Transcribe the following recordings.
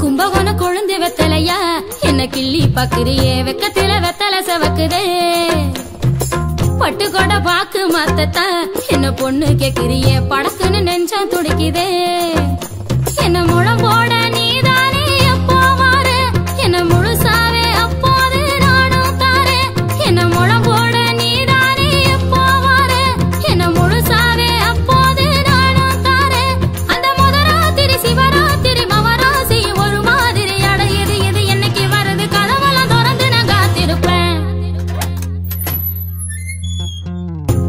கும்பகோணம் கொழுந்து வெத்தலையா? என்ன கிள்ளி பக்குறியே? வெக்கத்தில வெத்தலை செவக்குதே. பட்டு கொட பாக்கு மாத்தத்தான் என்ன பொண்ணு கேக்குறியே? படக்குன்னு நெஞ்சம் துடிக்குதே.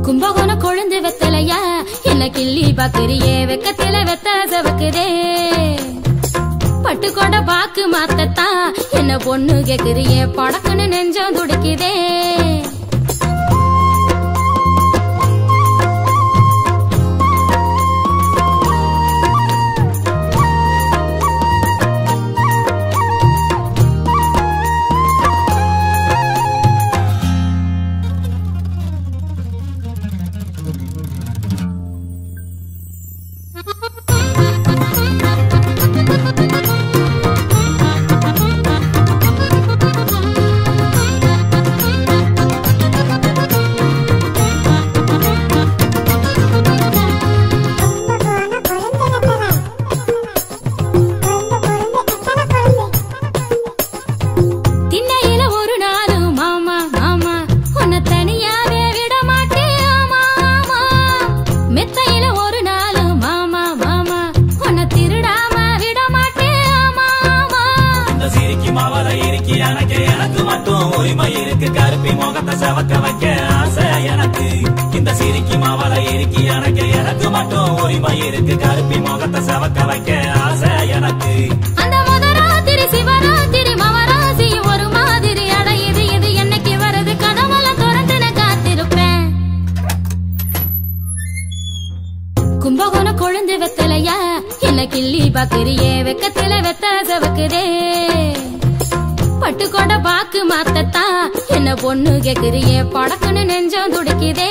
கும்பகோணம் கொழுந்து வெத்தலையா? என்ன கிள்ளி பாக்குறியே வெக்கத்தில வெத்த சவக்குதே. பட்டு கொட பாக்கு மாத்தத்தான் என்ன பொண்ணு கேக்குறியே படக்குன்னு நெஞ்சம் துடிக்குதே. எனக்கு எனக்கு மட்டும் உரிமை இருக்கு. கருப்பி முகத்தை செவக்க வைக்க ஆசை எனக்கு. இந்த சிரிக்கு மாவளை இருக்கு எனக்கு எனக்கு மட்டும் உரிமை இருக்கு. கருப்பி முகத்தை செவக்க வைக்க ஆசை எனக்கு. அந்த முதராத்திரி சிவராத்திரி மவராசி ஒரு மாதிரி அடையுது இது என்னைக்கு வருது? கனவெல்லாம் திறந்து காத்திருப்பேன். கும்பகோண கொழுந்து வெத்தலையா? என்ன கிள்ளி பாக்குறியே வெக்கத்தில வெத்த சவக்குதே. பட்டு கூட பாக்கு மாத்தத்தான். என்ன பொண்ணு கேக்குறியே படக்குன்னு நெஞ்சம் துடிக்குதே.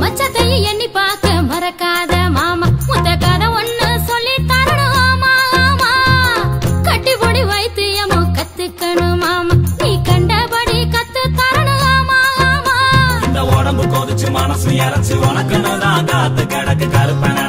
மச்சத்தையும் எண்ணி பார்க்க மறக்காத மாமா. முத்த கதை ஒண்ணு சொல்லி தரணும் கட்டி பொடி வைத்தியமோ கத்துக்கணும் மாமா. நீ கண்டபடி கத்து தரணும் இந்த உடம்பு கொதிச்சு மனசு இறச்சு உனக்கு காத்து கிடக்கு. கருப்பன